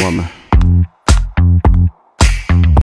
我们。